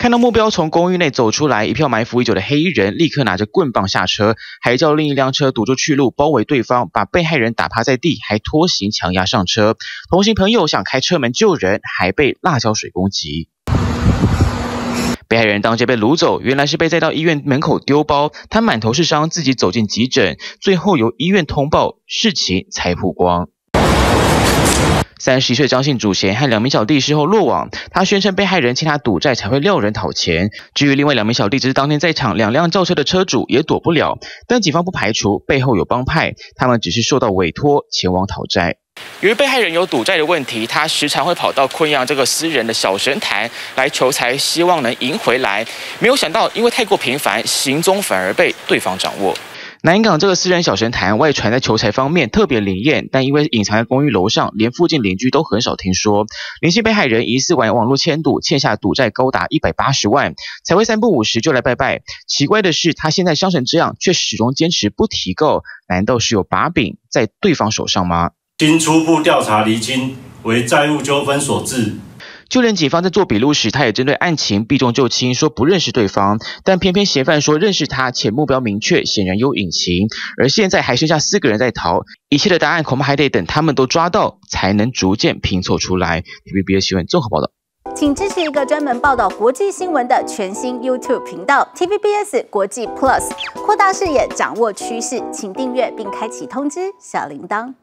看到目标从公寓内走出来，一票埋伏已久的黑衣人立刻拿着棍棒下车，还叫另一辆车堵住去路，包围对方，把被害人打趴在地，还拖行强压上车。同行朋友想开车门救人，还被辣椒水攻击。被害人当街被掳走，原来是被载到医院门口丢包，他满头是伤，自己走进急诊，最后由医院通报，事情才曝光。三十一岁张姓主嫌和两名小弟事后落网，他宣称被害人欠他赌债才会撂人讨钱。至于另外两名小弟，只是当天在场，两辆轿车的车主也躲不了。但警方不排除背后有帮派，他们只是受到委托前往讨债。由于被害人有赌债的问题，他时常会跑到昆阳这个私人的小神坛来求财，希望能赢回来。没有想到，因为太过频繁，行踪反而被对方掌握。南港这个私人小神坛外传在求财方面特别灵验，但因为隐藏在公寓楼上，连附近邻居都很少听说。联系被害人疑似玩网络签赌，欠下赌债高达一百八十万，才会三不五时就来拜拜。奇怪的是，他现在伤成这样，却始终坚持不提够，难道是有把柄在对方手上吗？经初步调查厘清，为债务纠纷所致。就连警方在做笔录时，他也针对案情避重就轻，说不认识对方。但偏偏嫌犯说认识他，且目标明确，显然有隐情。而现在还剩下四个人在逃，一切的答案恐怕还得等他们都抓到，才能逐渐拼凑出来。TVBS 新闻综合报道，请支持一个专门报道国际新闻的全新 YouTube 频道 TVBS 国际 Plus，扩大视野，掌握趋势，请订阅并开启通知小铃铛。